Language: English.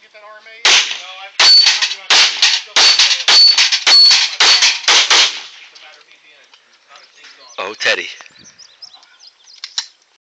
get that RMA? No, I've. got Oh, Teddy.